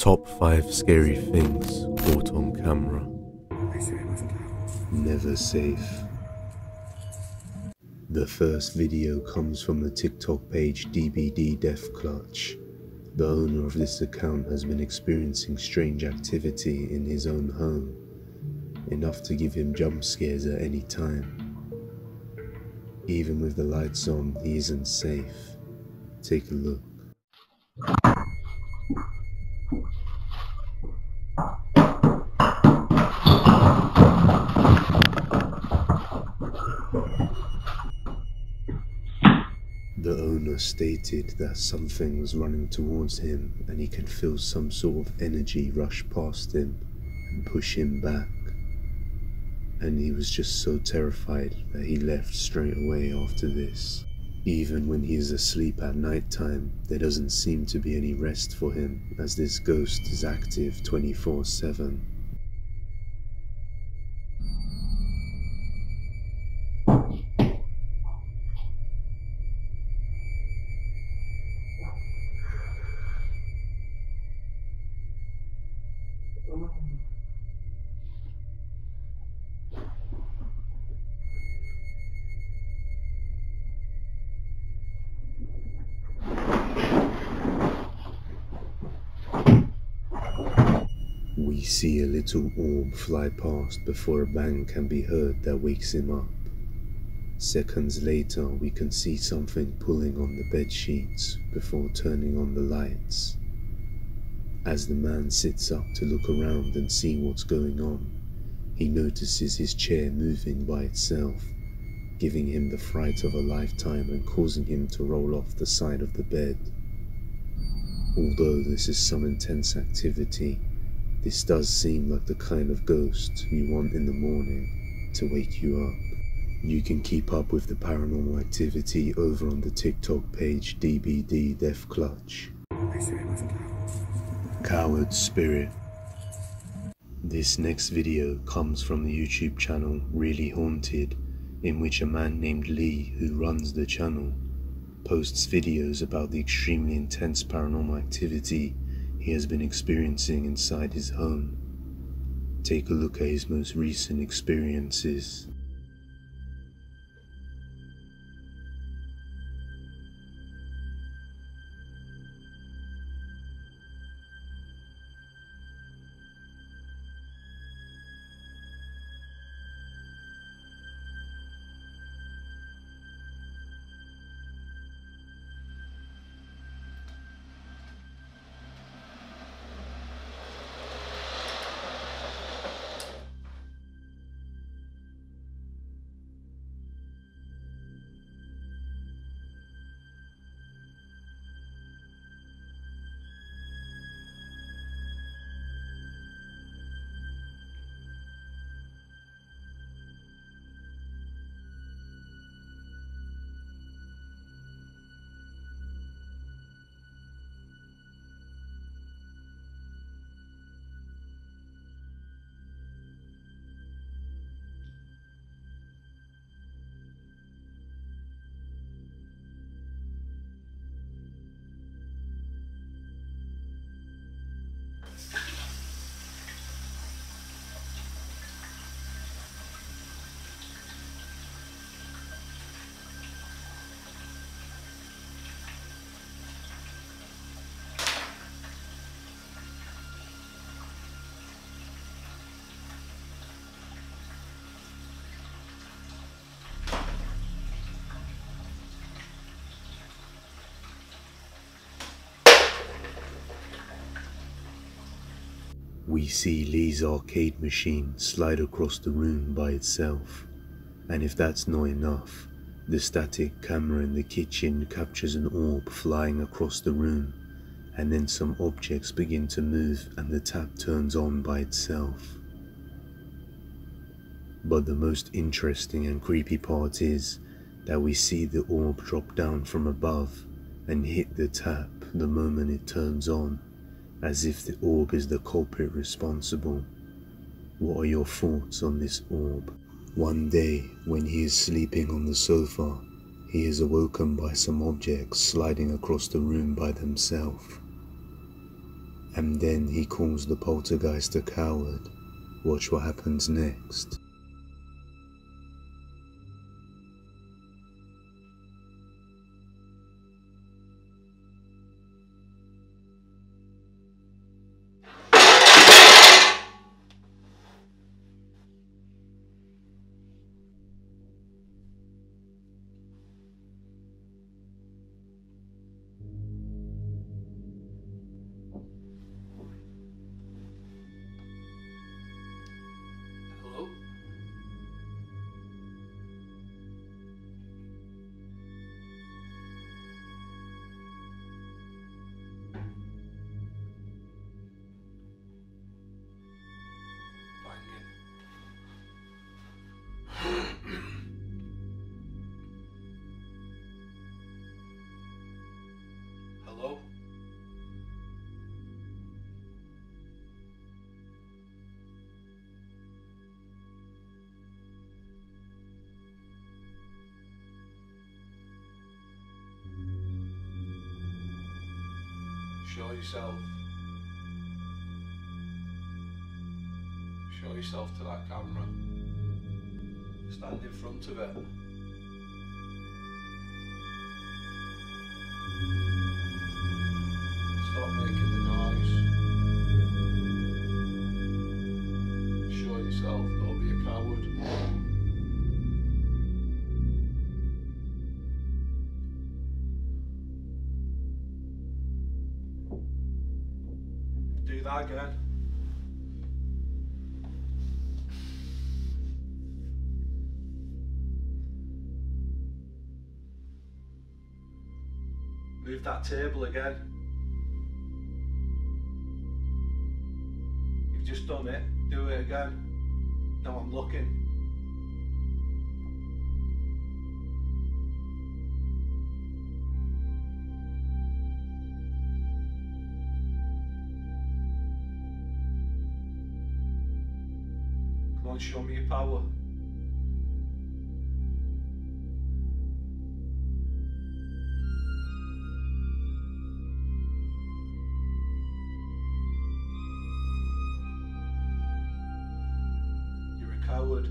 Top 5 scary things caught on camera. Never safe. The first video comes from the TikTok page DBD Death Clutch. The owner of this account has been experiencing strange activity in his own home, enough to give him jump scares at any time. Even with the lights on, he isn't safe. Take a look. Stated that something was running towards him and he could feel some sort of energy rush past him and push him back. And he was just so terrified that he left straight away after this. Even when he is asleep at night time, there doesn't seem to be any rest for him as this ghost is active 24 7. We see a little orb fly past before a bang can be heard that wakes him up. Seconds later, we can see something pulling on the bed sheets before turning on the lights. As the man sits up to look around and see what's going on, he notices his chair moving by itself, giving him the fright of a lifetime and causing him to roll off the side of the bed. Although this is some intense activity, this does seem like the kind of ghost you want in the morning to wake you up. You can keep up with the paranormal activity over on the TikTok page DBD Death Clutch. Coward Spirit. This next video comes from the YouTube channel Really Haunted, in which a man named Lee, who runs the channel, posts videos about the extremely intense paranormal activity he has been experiencing inside his home. Take a look at his most recent experiences. We see Lee's arcade machine slide across the room by itself, and if that's not enough, the static camera in the kitchen captures an orb flying across the room, and then some objects begin to move and the tap turns on by itself. But the most interesting and creepy part is that we see the orb drop down from above and hit the tap the moment it turns on as if the orb is the culprit responsible. What are your thoughts on this orb? One day, when he is sleeping on the sofa, he is awoken by some objects sliding across the room by themselves. And then he calls the poltergeist a coward. Watch what happens next. Show yourself. Show yourself to that camera. Stand in front of it. Stop making the noise. Show yourself, don't be a coward. Again. Move that table again. You've just done it. Do it again. Now I'm looking. Show me your power. You're a coward.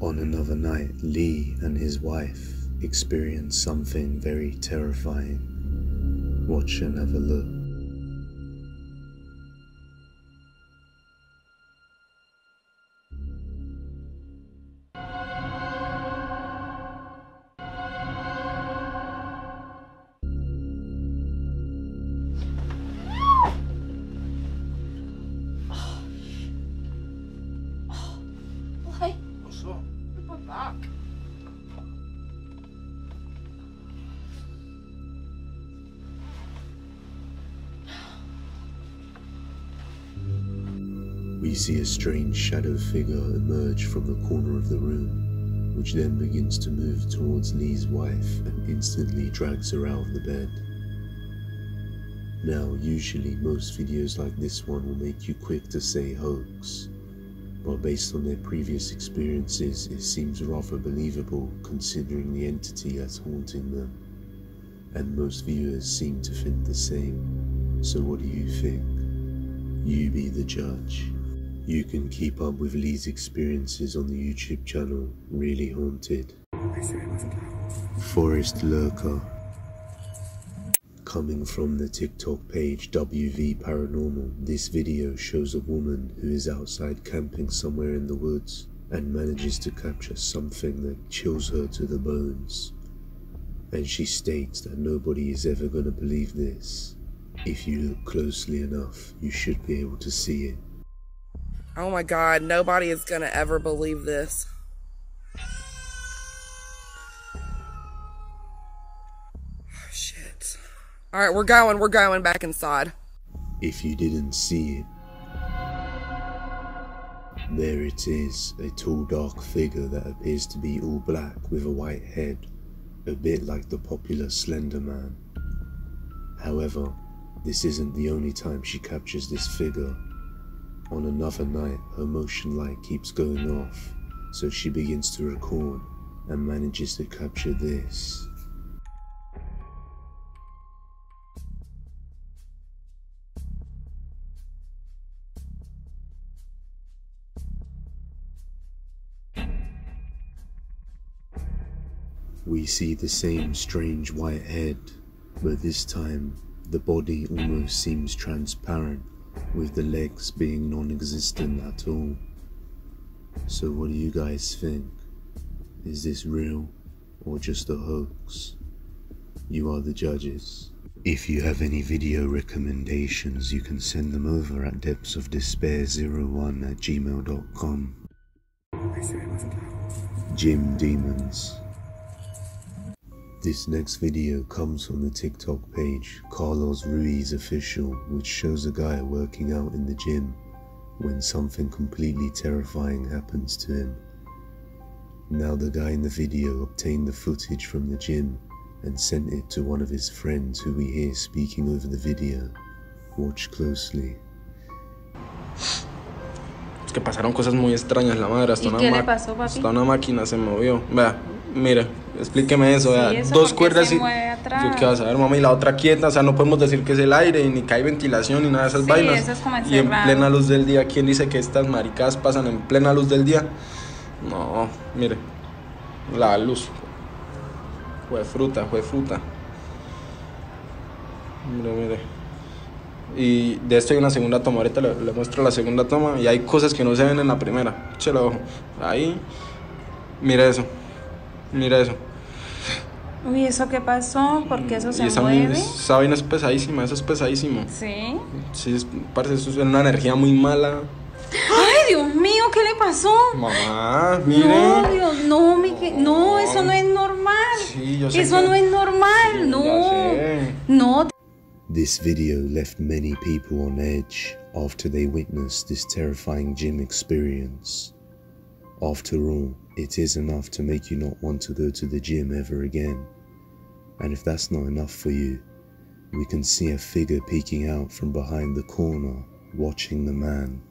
On another night, Lee and his wife experience something very terrifying. Watch and have a look. Back. We see a strange shadow figure emerge from the corner of the room, which then begins to move towards Lee's wife and instantly drags her out of the bed. Now, usually most videos like this one will make you quick to say hoax, based on their previous experiences, it seems rather believable considering the entity that's haunting them. And most viewers seem to think the same. So, what do you think? You be the judge. You can keep up with Lee's experiences on the YouTube channel Really Haunted. Forest Lurker. Coming from the TikTok page WV Paranormal, this video shows a woman who is outside camping somewhere in the woods and manages to capture something that chills her to the bones. And she states that nobody is ever going to believe this. If you look closely enough, you should be able to see it. Oh my god, nobody is gonna ever believe this. Oh, shit. Alright, we're going, we're going back inside. If you didn't see it, there it is, a tall dark figure that appears to be all black with a white head, a bit like the popular Slender Man. However, this isn't the only time she captures this figure. On another night, her motion light keeps going off, so she begins to record and manages to capture this. We see the same strange white head, but this time the body almost seems transparent, with the legs being non existent at all. So, what do you guys think? Is this real or just a hoax? You are the judges. If you have any video recommendations, you can send them over at depthsofdespair01 at gmail.com. Gym Demons. This next video comes from the TikTok page Carlos Ruiz Official, which shows a guy working out in the gym when something completely terrifying happens to him. Now, the guy in the video obtained the footage from the gym and sent it to one of his friends who we hear speaking over the video. Watch closely. Es que pasaron cosas muy extrañas, la madre. Hasta ¿Y una qué le pasó, papi? Hasta una máquina se movió. Vea, mire, explíqueme eso. Sí, vea. eso, Dos ¿por qué cuerdas y. Yo qué vas a ver, mami, y la otra quieta. O sea, no podemos decir que es el aire, y ni que hay ventilación, ni nada de esas Sí, vainas. eso es como y en plena luz del día, ¿quién dice que estas maricadas pasan en plena luz del día? No, mire, la luz. Fue fruta, fue fruta. Mire, mire. Y de esto hay una segunda toma. Ahorita le, le muestro la segunda toma. Y hay cosas que no se ven en la primera. Échale ojo. Ahí. Mira eso. Mira eso. Uy, ¿eso qué pasó? ¿Por qué eso se y esa, mueve? esa vaina es pesadísima. Eso es pesadísimo. Sí. Sí, es, parece eso es una energía muy mala. Ay, Dios mío, ¿qué le pasó? Mamá, mire. No, Dios, no, mi que- no, eso no es normal. Sí, yo sé Eso que- no es normal, Sí, no. No, This video left many people on edge after they witnessed this terrifying gym experience. After all, it is enough to make you not want to go to the gym ever again. And if that's not enough for you, we can see a figure peeking out from behind the corner, watching the man.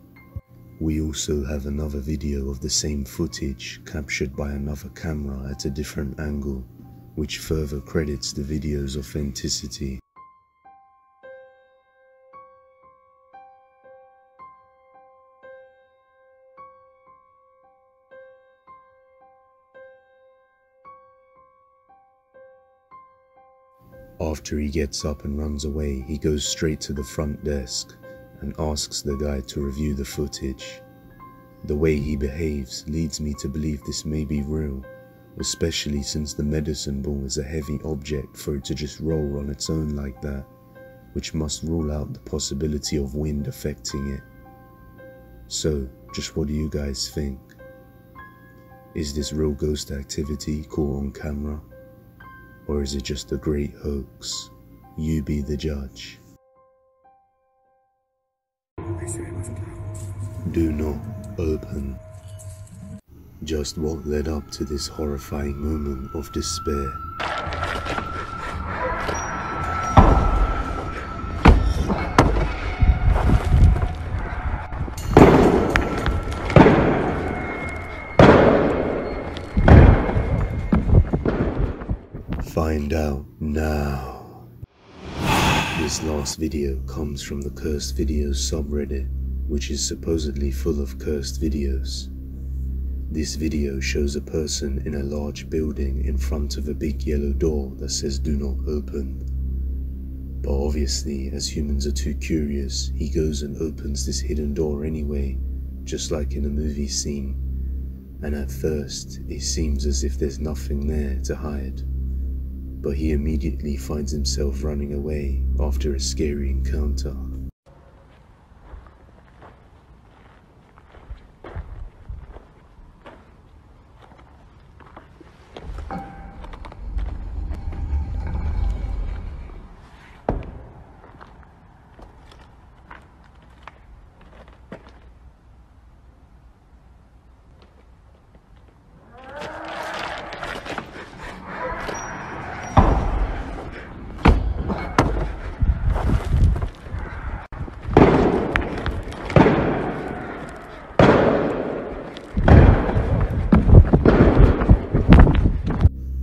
We also have another video of the same footage captured by another camera at a different angle, which further credits the video's authenticity. After he gets up and runs away, he goes straight to the front desk and asks the guy to review the footage. The way he behaves leads me to believe this may be real, especially since the medicine ball is a heavy object for it to just roll on its own like that, which must rule out the possibility of wind affecting it. So, just what do you guys think? Is this real ghost activity caught on camera? Or is it just a great hoax? You be the judge. Do not open. Just what led up to this horrifying moment of despair. Find out now. This last video comes from the Cursed Videos subreddit, which is supposedly full of cursed videos. This video shows a person in a large building in front of a big yellow door that says do not open. But obviously, as humans are too curious, he goes and opens this hidden door anyway, just like in a movie scene. And at first, it seems as if there's nothing there to hide but he immediately finds himself running away after a scary encounter.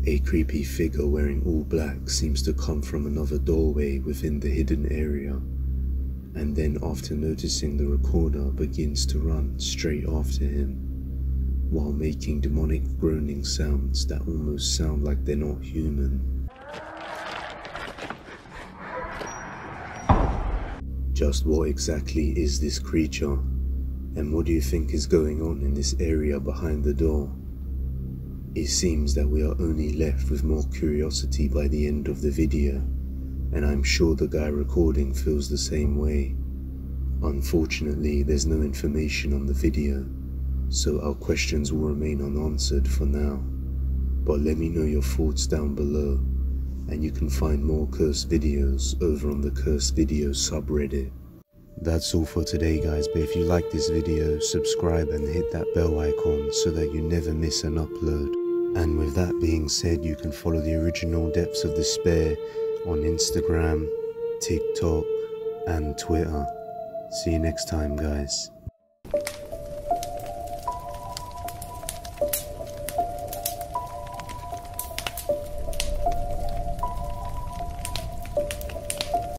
A creepy figure wearing all black seems to come from another doorway within the hidden area, and then, after noticing the recorder, begins to run straight after him. while making demonic groaning sounds that almost sound like they're not human. Just what exactly is this creature? And what do you think is going on in this area behind the door? It seems that we are only left with more curiosity by the end of the video, and I'm sure the guy recording feels the same way. Unfortunately, there's no information on the video, so our questions will remain unanswered for now. But let me know your thoughts down below, and you can find more cursed videos over on the cursed videos subreddit. That's all for today guys, but if you like this video, subscribe and hit that bell icon so that you never miss an upload. And with that being said, you can follow the original Depths of Despair on Instagram, TikTok, and Twitter. See you next time, guys.